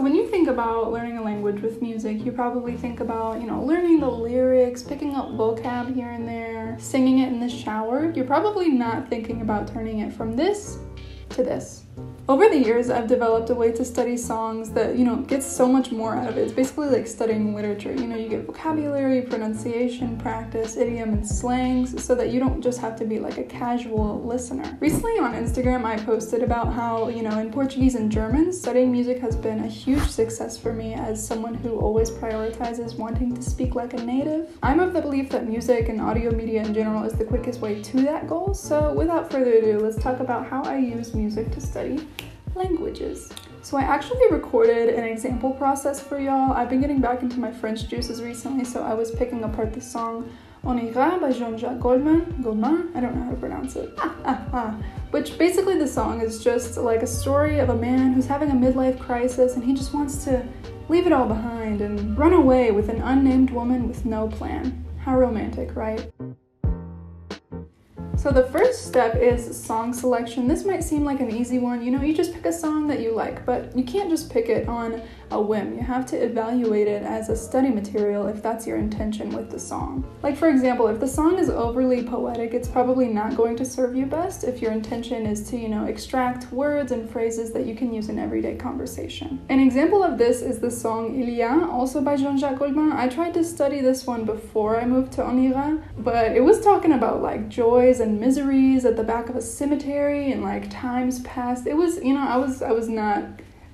So when you think about learning a language with music, you probably think about, you know, learning the lyrics, picking up vocab here and there, singing it in the shower. You're probably not thinking about turning it from this to this. Over the years, I've developed a way to study songs that, you know, gets so much more out of it. It's basically like studying literature. You know, you get vocabulary, pronunciation, practice, idiom, and slangs so that you don't just have to be like a casual listener. Recently on Instagram, I posted about how, you know, in Portuguese and German, studying music has been a huge success for me as someone who always prioritizes wanting to speak like a native. I'm of the belief that music and audio media in general is the quickest way to that goal. So without further ado, let's talk about how I use music to study languages. So I actually recorded an example process for y'all. I've been getting back into my French juices recently, so I was picking apart the song On ira by Jean-Jacques Goldman. Goldman? I don't know how to pronounce it. Ah, ah, ah. Which basically the song is just like a story of a man who's having a midlife crisis and he just wants to leave it all behind and run away with an unnamed woman with no plan. How romantic, right? So the first step is song selection. This might seem like an easy one. You know, you just pick a song that you like, but you can't just pick it on a whim. You have to evaluate it as a study material if that's your intention with the song. Like, for example, if the song is overly poetic, it's probably not going to serve you best if your intention is to, you know, extract words and phrases that you can use in everyday conversation. An example of this is the song Il y a, also by Jean Jacques Goldman. I tried to study this one before I moved to On ira, but it was talking about like joys and miseries at the back of a cemetery and like times past. It was, you know, I was I was not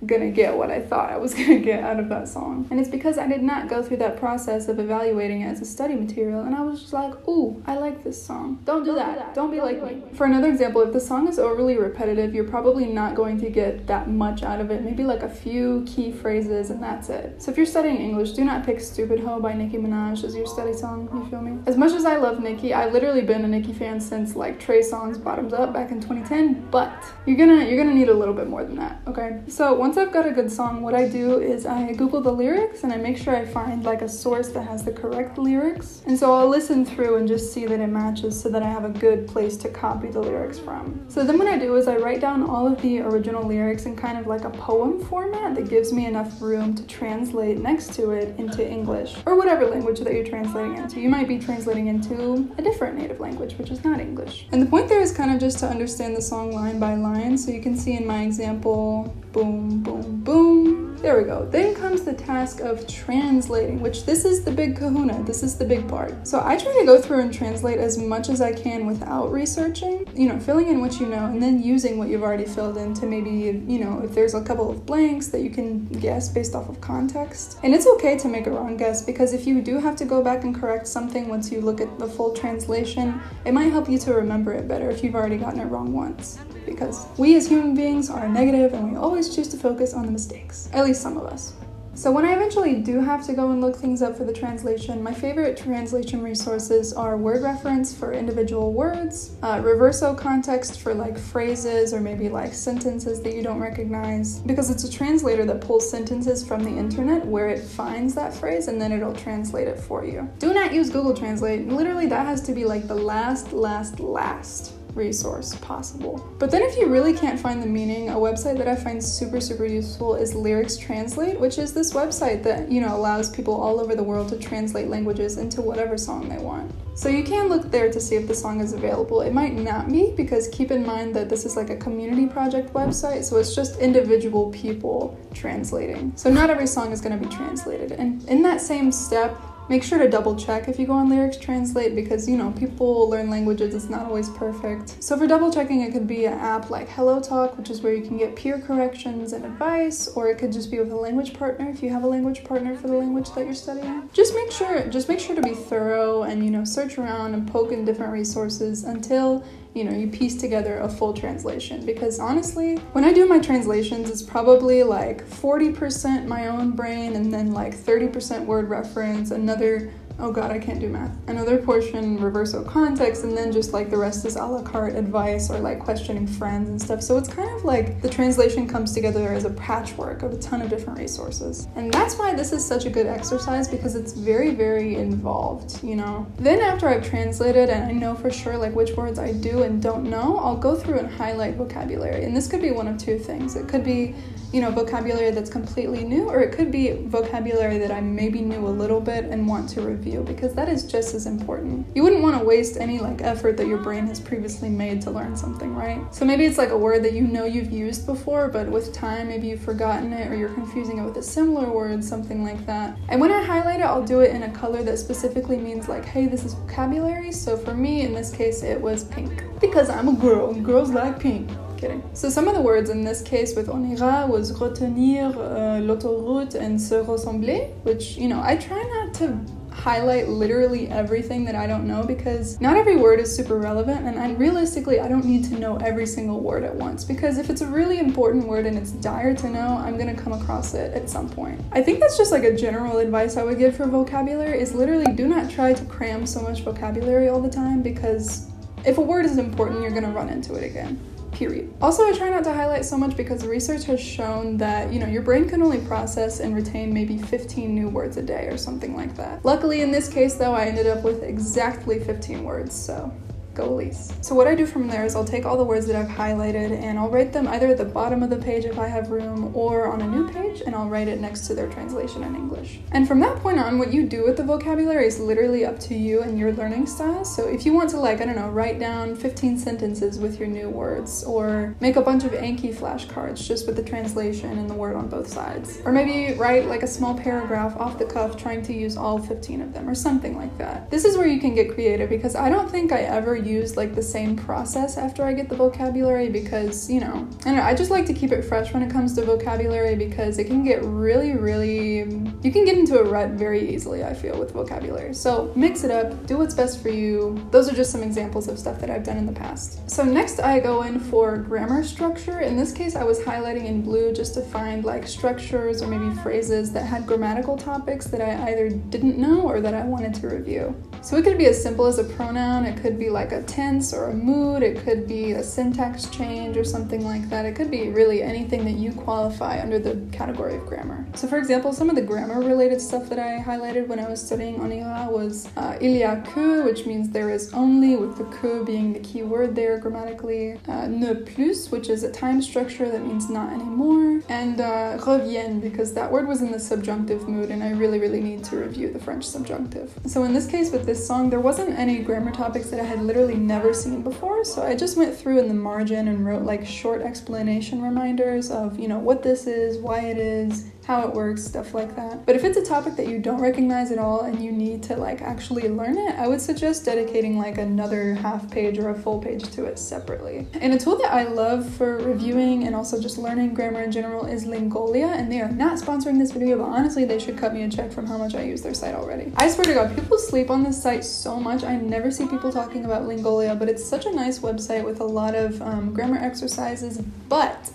gonna get what I thought I was gonna get out of that song. And it's because I did not go through that process of evaluating it as a study material and I was just like, ooh, I like this song. Don't do, Don't that. do that. Don't be, Don't like, be like me. For another example, if the song is overly repetitive, you're probably not going to get that much out of it. Maybe like a few key phrases and that's it. So if you're studying English, do not pick Stupid Ho by Nicki Minaj as your study song, you feel me? As much as I love Nicki, I've literally been a Nicki fan since like Trey Songz Bottoms Up back in 2010, but you're gonna you're gonna need a little bit more than that, okay? So once I've got a good song, what I do is I Google the lyrics and I make sure I find like a source that has the correct lyrics. And so I'll listen through and just see that it matches so that I have a good place to copy the lyrics from. So then what I do is I write down all of the original lyrics in kind of like a poem format that gives me enough room to translate next to it into English or whatever language that you're translating into. You might be translating into a different native language, which is not English. And the point there is kind of just to understand the song line by line. So you can see in my example, boom, boom, boom. There we go. Then comes the task of translating, which this is the big kahuna. This is the big part. So I try to go through and translate as much as I can without researching, you know, filling in what you know and then using what you've already filled in to maybe, you know, if there's a couple of blanks that you can guess based off of context. And it's okay to make a wrong guess because if you do have to go back and correct something once you look at the full translation, it might help you to remember it better if you've already gotten it wrong once because we as human beings are negative and we always choose to focus on the mistakes, at least some of us. So when I eventually do have to go and look things up for the translation, my favorite translation resources are WordReference for individual words, uh, reverso context for like phrases or maybe like sentences that you don't recognize, because it's a translator that pulls sentences from the internet where it finds that phrase and then it'll translate it for you. Do not use Google Translate. Literally, that has to be like the last, last, last resource possible. But then if you really can't find the meaning, a website that I find super, super useful is Lyrics Translate, which is this website that, you know, allows people all over the world to translate languages into whatever song they want. So you can look there to see if the song is available. It might not be because keep in mind that this is like a community project website, so it's just individual people translating. So not every song is going to be translated. And in that same step, Make sure to double check if you go on Lyrics Translate because you know people learn languages, it's not always perfect. So for double checking, it could be an app like HelloTalk, which is where you can get peer corrections and advice, or it could just be with a language partner if you have a language partner for the language that you're studying. Just make sure just make sure to be thorough and you know search around and poke in different resources until you know, you piece together a full translation. Because honestly, when I do my translations, it's probably like 40% my own brain and then like 30% WordReference, another oh god, I can't do math. Another portion, reverso context, and then just like the rest is a la carte advice or like questioning friends and stuff. So it's kind of like the translation comes together as a patchwork of a ton of different resources. And that's why this is such a good exercise because it's very, very involved, you know. Then after I've translated and I know for sure like which words I do and don't know, I'll go through and highlight vocabulary. And this could be one of two things. It could be you know, vocabulary that's completely new, or it could be vocabulary that I maybe knew a little bit and want to review because that is just as important. You wouldn't want to waste any like effort that your brain has previously made to learn something, right? So maybe it's like a word that you know you've used before, but with time maybe you've forgotten it or you're confusing it with a similar word, something like that. And when I highlight it, I'll do it in a color that specifically means like, hey, this is vocabulary. So for me, in this case, it was pink because I'm a girl and girls like pink. Kidding. So some of the words in this case with on ira was retenir, uh, l'autoroute, and se ressembler, which, you know, I try not to highlight literally everything that I don't know because not every word is super relevant and I, realistically I don't need to know every single word at once because if it's a really important word and it's dire to know I'm gonna come across it at some point. I think that's just like a general advice I would give for vocabulary is literally do not try to cram so much vocabulary all the time because if a word is important you're gonna run into it again period. Also, I try not to highlight so much because research has shown that, you know, your brain can only process and retain maybe 15 new words a day or something like that. Luckily, in this case, though, I ended up with exactly 15 words, so go Elysse. So what I do from there is I'll take all the words that I've highlighted and I'll write them either at the bottom of the page if I have room or on a new page and I'll write it next to their translation in English. And from that point on, what you do with the vocabulary is literally up to you and your learning style. So if you want to like, I don't know, write down 15 sentences with your new words or make a bunch of Anki flashcards just with the translation and the word on both sides. Or maybe write like a small paragraph off the cuff trying to use all 15 of them or something like that. This is where you can get creative because I don't think I ever use like the same process after I get the vocabulary because, you know, I know, I just like to keep it fresh when it comes to vocabulary because it can get really, really, you can get into a rut very easily, I feel, with vocabulary. So mix it up, do what's best for you. Those are just some examples of stuff that I've done in the past. So next I go in for grammar structure. In this case, I was highlighting in blue just to find like structures or maybe phrases that had grammatical topics that I either didn't know or that I wanted to review. So it could be as simple as a pronoun, it could be like a tense or a mood, it could be a syntax change or something like that. It could be really anything that you qualify under the category of grammar. So, for example, some of the grammar related stuff that I highlighted when I was studying on ira was uh, il y a que, which means there is only, with the que being the key word there grammatically, uh, ne plus, which is a time structure that means not anymore, and uh, because that word was in the subjunctive mood, and I really, really need to review the French subjunctive. So, in this case, with this song, there wasn't any grammar topics that I had literally never seen before, so I just went through in the margin and wrote like short explanation reminders of, you know, what this is, why it is, how it works, stuff like that. But if it's a topic that you don't recognize at all and you need to like actually learn it, I would suggest dedicating like another half page or a full page to it separately. And a tool that I love for reviewing and also just learning grammar in general is Lingolia, and they are not sponsoring this video, but honestly, they should cut me a check from how much I use their site already. I swear to God, people sleep on this site so much. I never see people talking about Lingolia, but it's such a nice website with a lot of um, grammar exercises, but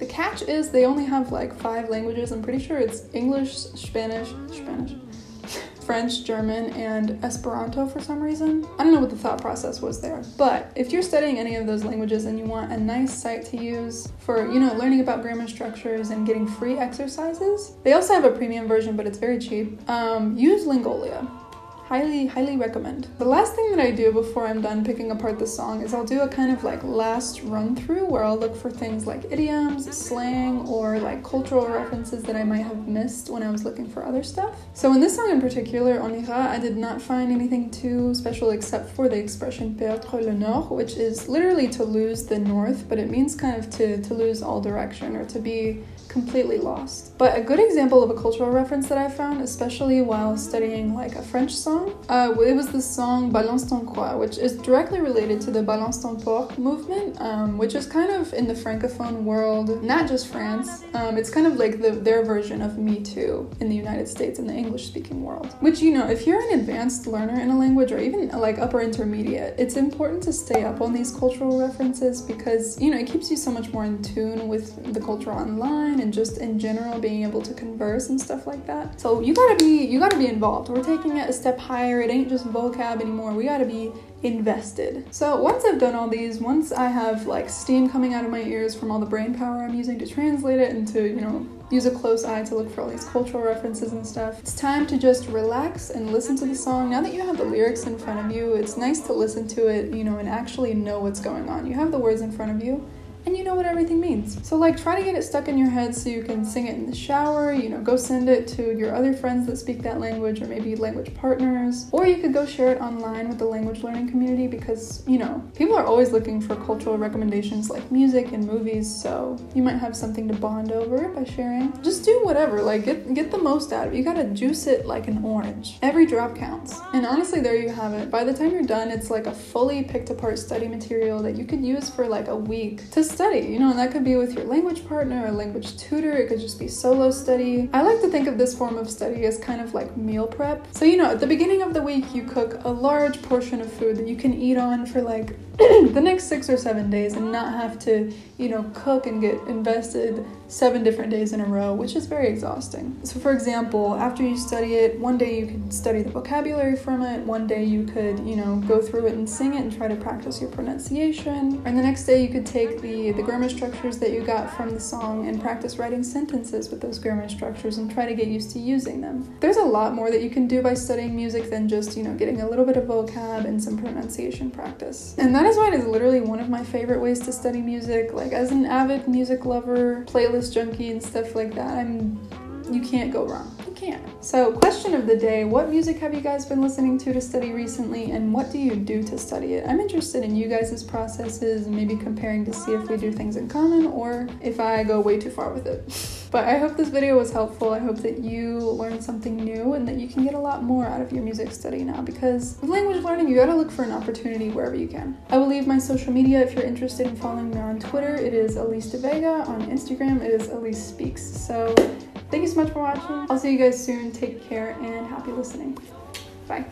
the catch is they only have like five languages. I'm pretty sure it's English, Spanish, Spanish, French, German, and Esperanto for some reason. I don't know what the thought process was there. But if you're studying any of those languages and you want a nice site to use for, you know, learning about grammar structures and getting free exercises, they also have a premium version, but it's very cheap. Um, use Lingolia highly, highly recommend. The last thing that I do before I'm done picking apart the song is I'll do a kind of like last run through where I'll look for things like idioms, slang, or like cultural references that I might have missed when I was looking for other stuff. So in this song in particular, On ira, I did not find anything too special except for the expression perdre le nord, which is literally to lose the north, but it means kind of to, to lose all direction or to be completely lost. But a good example of a cultural reference that I found, especially while studying like a French song, uh, it was the song Balance ton quoi, which is directly related to the Balance ton porc movement, um, which is kind of in the francophone world, not just France. Um, it's kind of like the, their version of Me Too in the United States in the English speaking world. Which, you know, if you're an advanced learner in a language or even like upper intermediate, it's important to stay up on these cultural references because, you know, it keeps you so much more in tune with the culture online and just in general being able to converse and stuff like that. So you gotta be you gotta be involved. We're taking it a step higher. It ain't just vocab anymore. We gotta be invested. So once I've done all these, once I have like steam coming out of my ears from all the brain power I'm using to translate it and to, you know, use a close eye to look for all these cultural references and stuff. It's time to just relax and listen to the song. Now that you have the lyrics in front of you, it's nice to listen to it, you know, and actually know what's going on. You have the words in front of you and you know what everything means. So like try to get it stuck in your head so you can sing it in the shower, you know, go send it to your other friends that speak that language or maybe language partners. Or you could go share it online with the language learning community because, you know, people are always looking for cultural recommendations like music and movies, so you might have something to bond over by sharing. Just do whatever, like get get the most out of it. You gotta juice it like an orange. Every drop counts. And honestly, there you have it. By the time you're done, it's like a fully picked apart study material that you could use for like a week to study, you know, and that could be with your language partner or language tutor. It could just be solo study. I like to think of this form of study as kind of like meal prep. So, you know, at the beginning of the week, you cook a large portion of food that you can eat on for like the next six or seven days and not have to, you know, cook and get invested seven different days in a row, which is very exhausting. So, for example, after you study it, one day you could study the vocabulary from it, one day you could, you know, go through it and sing it and try to practice your pronunciation, and the next day you could take the, the grammar structures that you got from the song and practice writing sentences with those grammar structures and try to get used to using them. There's a lot more that you can do by studying music than just, you know, getting a little bit of vocab and some pronunciation practice. And that is why it is literally one of my favorite ways to study music. Like, as an avid music lover, playlist junkie and stuff like that, I'm you can't go wrong. Can't. So, question of the day What music have you guys been listening to to study recently, and what do you do to study it? I'm interested in you guys' processes and maybe comparing to see if we do things in common or if I go way too far with it. But I hope this video was helpful. I hope that you learned something new and that you can get a lot more out of your music study now because with language learning, you gotta look for an opportunity wherever you can. I will leave my social media if you're interested in following me on Twitter. It is Elysse DaVega. On Instagram, it is Elysse Speaks. So, Thank you so much for watching. I'll see you guys soon. Take care and happy listening. Bye.